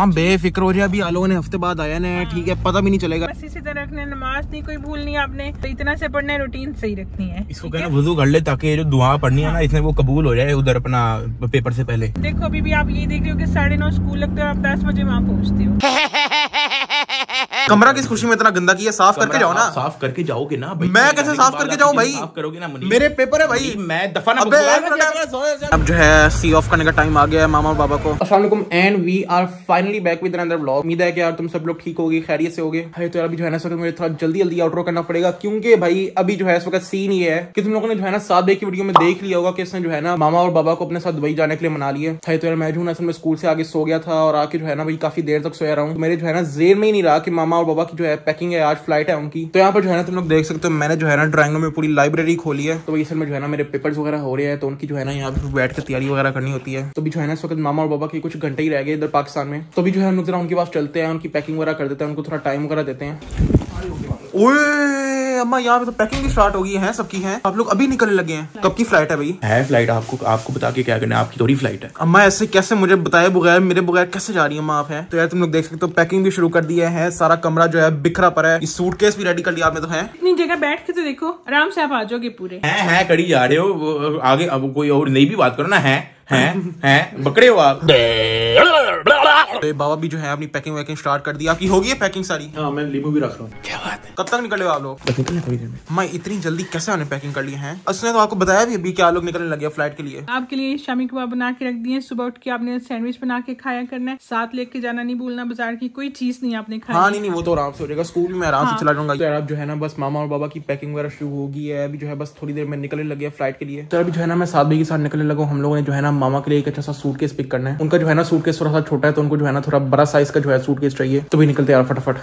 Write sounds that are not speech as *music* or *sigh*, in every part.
अम्मा बेफिक्र हो जाए अभी आलो ने हफ़्ते बाद आया ना ठीक है पता भी नहीं चलेगा। बस इसी तरह रखने नमाज़ नहीं कोई भूल नहीं आपने। तो इतना से पढ़ना है रूटीन सही रखनी है इसको कहना वज़ू कर ले ताकि जो दुआ पढ़नी है ना इसमें वो कबूल हो जाए उधर अपना पेपर से पहले। देखो अभी भी आप ये देख रहे हो की साढ़े नौ स्कूल लगते हो आप दस बजे वहाँ पहुँचते हो। *laughs* कमरा किस खुशी में इतना गंदा किया? साफ़ करके जाओ ना। साफ़ करके जाओगे ना भाई। मैं कैसे साफ़ करके जाऊँ भाई? साफ़ करोगे ना मेरे पेपर है भाई। मैं दफ़ा ना अब जो है सी ऑफ़ करने का टाइम आ गया है मामा और बाबा को। And we are finally back with another blog उम्मीद है कि यार तुम सब लोग ठीक होगे खैरियत से होगे। भाई तो यार अभी जो है ना इस वक्त मुझे थोड़ा जल्दी जल्दी आउटरो करना पड़ेगा क्योंकि भाई अभी जो है इस वक्त सीन ये है कि तुम लोगों ने जो है ना सात बे की वीडियो में देख लिया होगा कि इसने जो है ना मामा और बाबा को अपने साथ दुबई जाने के लिए मना लिया। भाई तो यार मैं जो है ना असल में स्कूल से आगे सो गया था और आके जो है ना भाई काफ़ी देर तक सोया रहा हूँ। मेरे जो है ना जेर में ही नहीं रहा कि मामा और बाबा की जो है पैकिंग है, आज फ़्लाइट है उनकी। तो यहाँ पर जो है ना तुम लोग देख सकते हो, मैंने जो है ना ड्राइंग में पूरी लाइब्रेरी खोली है। तो इस में जो है ना मेरे पेपर्स वगैरह हो रहे हैं तो उनकी जो है ना यहाँ पर बैठ कर तैयारी वगैरह करनी होती है। तो भी जो है ना इस वक्त मामा और बाबा के कुछ घंटे ही रह गए इधर पाकिस्तान में। तो भी जो है हम लोग जरा उनके पास चलते हैं, उनकी पैकिंग वगैरह कर देते हैं, उनको थोड़ा टाइम वगैरह देते हैं। अम्मा यहाँ पे तो पैकिंग भी स्टार्ट हो गई है सबकी है। आप लोग अभी निकलने लगे हैं। कब की फ़्लाइट है भाई? है फ़्लाइट आपको आपको बता के क्या करना है? आपकी थोड़ी फ़्लाइट है। अम्मा ऐसे कैसे मुझे बताए बगैर मेरे बगैर कैसे जा रही है अम्मा आप है? तो यार तुम लोग देख सकते हो पैकिंग भी शुरू कर दिया है सारा कमरा जो है बिखरा पड़ा है। सूटकेस भी रेडी कर लिया आपने तो है? इतनी जगह बैठ के तो देखो आराम से आप आ जाओगे पूरे। है है कड़ी जा रहे हो आगे अब कोई और नहीं भी बात करो ना है है है बकरे हो आप। *laughs* तो ये बाबा भी जो है अपनी पैकिंग वैकिंग स्टार्ट कर दी आपकी होगी है पैकिंग सारी? हाँ मैं लींबू भी रख रहा हूँ। क्या बात है? कब तक निकले हो आप लोग? में। इतनी जल्दी कैसे आपने पैकिंग कर ली है? उसने तो आपको बताया भी अभी क्या लोग निकलने लगे फ़्लाइट के लिए। आपके लिए शामी कबाब बना के रख दिए सुबह उठ के आपने सैंडविच बना के खाया करना है। साथ लेके जाना नहीं भूलना बाज़ार की कोई चीज़ नहीं आपने खाई। हाँ नहीं नहीं वो तो आराम से हो जाएगा। स्कूल में आराम से चला जाऊँगा। तो यार जो है ना बस मामा और बाबा की पैकिंग वगैरह शुरू होगी है। अभी जो है बस थोड़ी देर में निकलने लगे फ़्लाइट के लिए। तो अभी जो है ना मैं बजे के साथ निकलने लगा। हम लोगों ने जो है ना मामा के लिए एक अच्छा सा सूटकेस पिक करना है। उनका जो है ना सूटकेस थोड़ा सा छोटा है तो उनको जो है ना थोड़ा बड़ा साइज़ का जो है सूट चाहिए तो भी निकलते यार फटाफट।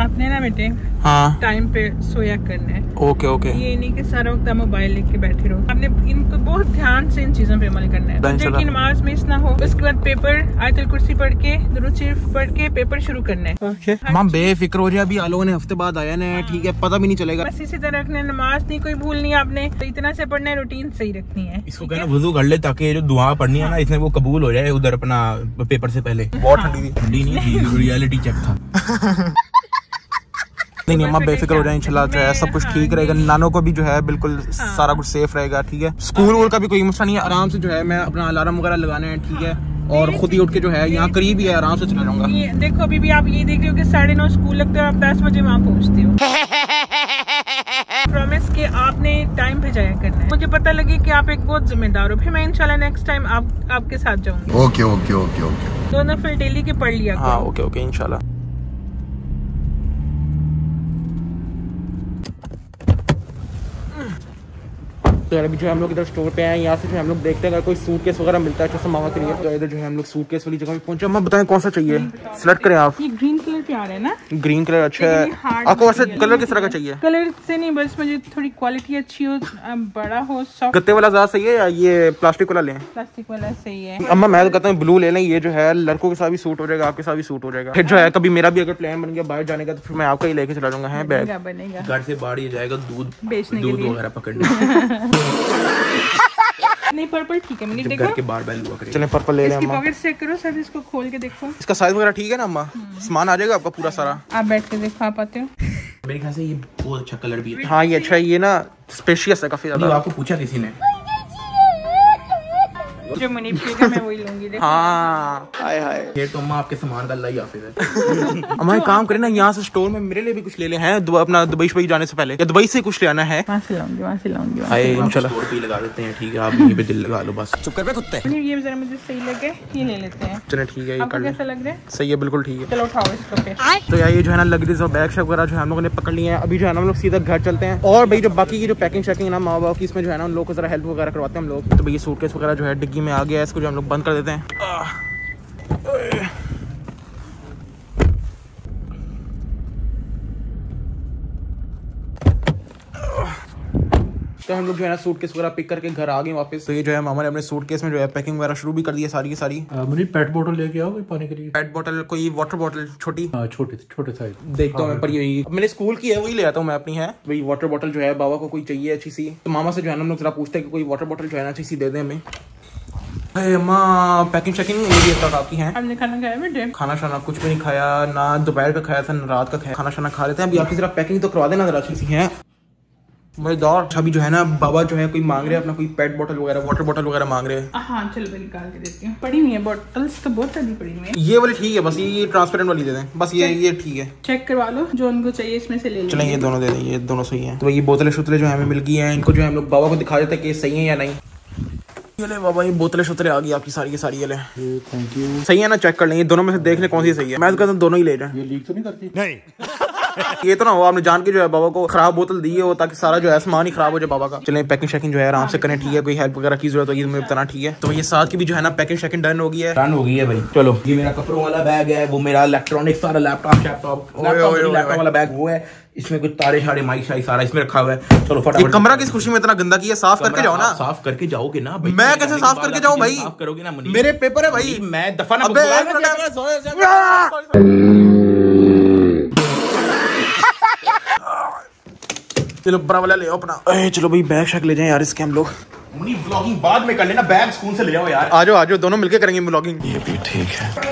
आपने ना बेटे हाँ। टाइम पे सोया करना है। ओके ओके ये नहीं कि सारा वक्त आप मोबाइल लेके बैठे रहो। आपने इनको बहुत ध्यान से इन चीज़ों पे अमल करना है। फजर की नमाज़ मिस ना हो उसके बाद पेपर आयतल कुर्सी पढ़ के दुरूद शरीफ पढ़ के पेपर शुरू करना है। माम बेफिक्र हो जाए अभी आलो ने हफ़्ते बाद आया ना ठीक है पता भी नहीं चलेगा। बस इसी तरह रखना नमाज़ नहीं कोई भूलनी आपने। तो इतना से पढ़ना है रूटीन सही रखनी है। इसको कहना वज़ू कर ले ताकि जो दुआ पढ़नी है ना इसमें वो कबूल हो जाए उधर अपना पेपर से पहले। बहुत ठंडी थी। ठंडी नहीं *laughs* थी रियलिटी चेक था। *laughs* नहीं नहीं अम्मा बेफिक्र हो जाए इंशाल्लाह जो है सब कुछ ठीक रहेगा नानों को भी जो है बिल्कुल सारा कुछ सेफ़ रहेगा ठीक है? स्कूल वूल का भी कोई मसला नहीं है आराम से जो है मैं अपना अलार्म वगैरह लगाने हैं ठीक है? और खुद ही उठ के जो है यहाँ करीब ही है आराम से चला जाऊँगा। देखो अभी भी आप ये देख रहे हो कि साढ़े नौ स्कूल लगता है आप दस बजे वहाँ पहुँचते हो। *laughs* प्रॉमिस कि आपने टाइम पे जाया करना है। मुझे पता लगे कि आप एक बहुत जिम्मेदार हो। फिर मैं इंशाल्लाह नेक्स्ट टाइम आप आपके साथ जाऊँगी। ओके ओके ओके ओके दो फिर डेली के पढ़ लिया हाँ ओके ओके इंशाल्लाह। तो अभी जो हम लोग इधर स्टोर पे आए यहाँ से जो हम लोग देखते हैं अगर कोई सूट केस वगैरह मिलता है जैसे मामा के लिए तो इधर जो है हम लोग सूट केस वाली जगह पे पहुँचे। हम बताएँ कौन सा चाहिए? सिलेक्ट करें आप। ग्रीन कलर पे आ रहा है ना? ग्रीन कलर अच्छा है। आपको वैसे कलर किस तरह का चाहिए? कलर से नहीं बस मुझे थोड़ी क्वालिटी अच्छी हो बड़ा हो सॉफ्ट गत्ते वाला ज़्यादा सही है या ये प्लास्टिक वाला लें? प्लास्टिक वाला सही है। अम्मा मैं तो कहता हूँ ब्लू ले लें ये जो है लड़कों के साथ भी सूट हो जाएगा आपके साथ भी सूट हो जाएगा। फिर जो है कभी मेरा भी अगर प्लान बन गया बाहर जाने का तो फिर मैं आपका ही लेके चला जाऊँगा है बैग घर से बाहर ये जाएगा दूध बेचने के दूध वगैरह पकड़ने। *laughs* नहीं पर्पल ठीक है मैंने देखा। घर के बाहर बैल हुआ करेगा। चलें पर्पल ले लें इसकी पॉकेट चेक करो सर इसको खोल के देखो। इसका साइज़ वगैरह ठीक है ना अम्मा? सामान आ जाएगा आपका पूरा सारा। आप बैठ के देखो पाते हो। मेरे ख्याल से ये बहुत अच्छा कलर भी है। हाँ ये अच्छा है ये ना स्पेशियस है काफ़ी ज़्यादा। आपको पूछा किसी ने? *laughs* जो मैं वही लूँगी देखो। हाँ। हाय तो अम्मा आपके सामान का अल्लाह ही हाफिज है। *laughs* अम्मा काम करें ना यहाँ से स्टोर में मेरे लिए भी कुछ ले ले हैं? अपना दुबई शुबई जाने से पहले। या दुबई से कुछ ले आना है? वहाँ से लाऊँगी वहाँ से लाऊँगी हाय इंशाल्लाह। स्टोर लगा देते हैं ठीक है? आप यहीं पे दिल लगा लो बस। से। नहीं, ये जरा मुझे सही लगे ये ले लेते हैं। चले ठीक है ये कर कैसा लग रहा है? सही है बिल्कुल ठीक है। चलो उठाओ इसको फिर। तो यार ये जो है ना लगेज और बैग शैग वगैरह जो है हम लोगों ने पकड़ लिए हैं। अभी जो है ना हम लोग सीधा घर चलते हैं। और भाई जो बाकी की जो पैकिंग शैकिंग है ना माँ बाप की इसमें जो है ना उन लोगों को जरा हेल्प वगैरह करवाते हैं हम लोग। तो भाई ये सूटकेस वगैरह जो है डिग्गी में आ गया है इसको जो हम लोग बंद कर देते हैं। तो हम लोग जो है ना सूट केस वगैरह पिक करके घर आ गए वापस। तो ये जो है मामा ने अपने सूट केस में जो है पैकिंग वगैरह शुरू भी कर दी है सारी की सारी। मुझे पेट बोतल लेके आओ कोई पानी के लिए। पेट बॉटल कोई वाटर बॉटल छोटी? हाँ छोटे छोटे साइज़ देखता हूँ मैं पर यही मैंने स्कूल की है वही ले आता हूँ मैं अपनी है। वही वाटर बॉटल जो है बाबा को कोई चाहिए अच्छी सी। तो मामा से जो है ना हम लोग जरा पूछते हैं कि कोई वाटर बॉटल जो है ना अच्छी सी दे दे हमें। अरे अम्मा पैकिंग शैकिंग ये भी तक आपकी है। हमने खाना खाया बेटे खाना शाना कुछ भी नहीं खाया ना दोपहर का खाया था ना रात का खाया। खाना शाना खा लेते हैं। अभी आपकी जरा पैकिंग तो करवा देना जरा अच्छी सी है। मज़ेदार अभी जो है ना बाबा जो है कोई मांग रहे हैं अपना कोई पेट बॉटल वगैरह वाटर बॉटल वगैरह मांग रहे हैं? हाँ चल मैं निकाल के देती हूँ। पड़ी हुई है बॉटल्स तो बहुत सारी पड़ी हुई है। ये वाली ठीक है बस ये ट्रांसपेरेंट वाली दे दें। बस ये ये ठीक है। चेक करवा लो जो उनको चाहिए इसमें से ले लो चलें ये दोनों दे दें ये दोनों सही है। तो ये बोतलें शोतलें जो है हमें मिल गई हैं। इनको जो है हम लोग बाबा को दिखा देते हैं कि सही है या नहीं। ये ले बाबा ये बोतलें शोतलें आ गई आपकी सारी की सारी ये ले। थैंक यू सही है ना चेक कर लेंगे दोनों में से देख ले कौन सी सही है। मैं तो कहता हूँ दोनों ही ले रहे हैं। ये लीक तो नहीं करती? ये तो ना हो आपने जान के जो है बाबा को खराब बोतल दी है ताकि सारा जो है सामान ही खराब हो जाए बाबा का। चलें पैकिंग शैकिंग जो है आराम से करें ठीक है? कोई हेल्प वगैरह की ज़रूरत होगी तो बताना ठीक है। तो ये साथ की भी जो है ना पैकिंग शैकिंग डन हो गई है। डन हो गई है भाई। चलो। ये मेरा कपड़ों वाला बैग है वो मेरा इलेक्ट्रॉनिक सारा लैपटॉप शैपटॉप लैपटॉप वाला बैग वो है। इसमें कुछ तारे शारे माइक शाइक सारा इसमें रखा हुआ है। चलो फटाफट। कमरा किस खुशी में इतना गंदा किया? साफ़ करके जाओ ना। साफ़ करके जाओगे ना भाई। मैं कैसे साफ़ करके जाऊँ भाई? साफ़ करोगे ना मेरे पेपर है भाई। मैं दफ़ा ना अबे बुला एक ना मिनट क्या- चलो बड़ा वाला ले अपना। ए, चलो भाई बैग शक ले जाए यार इसके हम लोग। ब्लॉगिंग बाद में कर लेना बैग स्कूल से ले जाओ यार। आज आज आ जाओ दोनों मिलकर करेंगे ब्लॉगिंग ये भी ठीक है।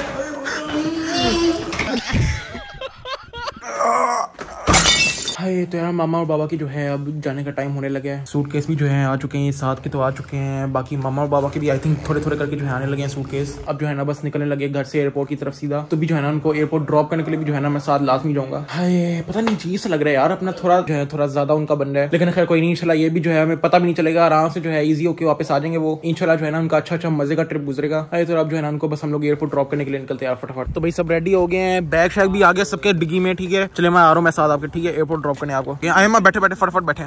हाय तो यार मामा और बाबा की जो है अब जाने का टाइम होने लगे हैं। सूट केस भी जो है आ चुके हैं, साथ के तो आ चुके हैं। बाकी मामा और बाबा के भी आई थिंक थोड़े थोड़े करके जो है आने लगे हैं सूट केस अब जो है ना, बस निकलने लगे घर से एयरपोर्ट की तरफ़ सीधा। तो भी जो है ना, उनको एयरपोर्ट ड्रॉप करने के लिए भी जो है ना, मैं साथ लाजमी जाऊँगा। हाय, पता नहीं सा लग रहा है यार, अपना थोड़ा जो है, थोड़ा ज़्यादा उनका बन रहा है। लेकिन खैर, कोई नहीं, इंशाल्लाह, ये भी जो है हमें पता भी नहीं चलेगा। आराम से जो है ईजी होकर वापस आ जाएँगे वो। इंशाल्लाह जो है ना, उनका अच्छा अच्छा मज़े का ट्रिप गुजरेगा। हाय तो अब जो है ना, उनको बस हम लोग एयरपोर्ट ड्रॉप करने के लिए निकलते हैं फटाफट। तो भाई, सब रेडी हो गए हैं। बैग शैग भी आ गया सबके डिग्गी में, ठीक है। चले, मैं आ रहा हूँ, मैं साथ आपके, ठीक है? एयरपोर्ट ड्रॉप करने आपको। आए मैं बैठे बैठे फटाफट बैठे।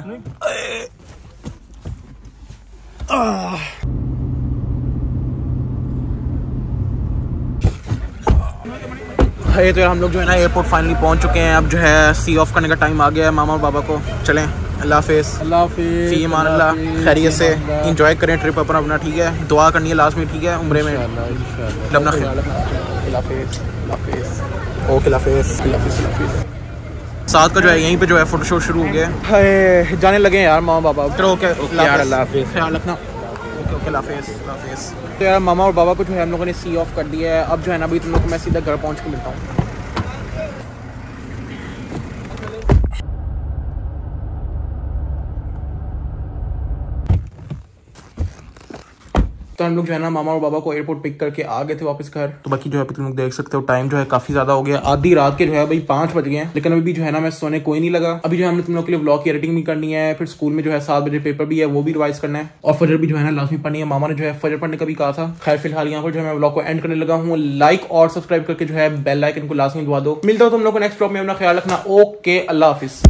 है तो यार हम लोग जो है ना एयरपोर्ट फाइनली पहुँच चुके हैं। अब जो है सी ऑफ़ करने का टाइम आ गया है। मामा और बाबा को चलें। अल्लाह हाफिज। अल्लाह हाफिज। फ़ी मान अल्लाह खैरियत से। इंजॉय करें ट्रिप अपना अपना ठीक है? दुआ करनी है लास्ट में ठीक है? उम्र में। ओके साथ का जो है यहीं पे जो है फ़ोटो फोटोशूट शुरू हो गया है। जाने लगे हैं यार मामा बाबा चलो ओके यार, अल्लाह हाफिज। ख्याल रखना। ओके ओके तो यार मामा और बाबा को जो है हम लोगों ने सी ऑफ़ कर दिया है। अब जो है ना अभी तुम लोग को मैं सीधा घर पहुँच के मिलता हूँ। तो हम लोग जो है ना, मामा और बाबा को एयरपोर्ट पिक करके आ गए थे वापस घर। तो बाकी जो है तुम लोग देख सकते हो टाइम जो है काफ़ी ज़्यादा हो गया। आधी रात के जो है, भाई पाँच बज गए लेकिन अभी भी जो है ना, मैं सोने कोई नहीं लगा। अभी जो है, हमने तुम लोग के लिए ब्लॉग की एडिटिंग भी करनी है, फिर स्कूल में जो है सात बजे पेपर भी है, वो भी रिवाइज करना है। और फजर भी जो है ना लाजमी पढ़नी है। मामा ने जो है फजर पढ़ने का भी कहा था। खैर, फ़िलहाल यहाँ पर जो है, मैं ब्लॉग को एंड करने लगा हूँ। लाइक और सब्सक्राइब करके जो है बेल लाइकन को लाजमी दबा दो। मिलता हूँ तुम लोग को नेक्स्ट ब्लॉग में। अपना ख्याल रखना। ओके अल्लाह हाफिज।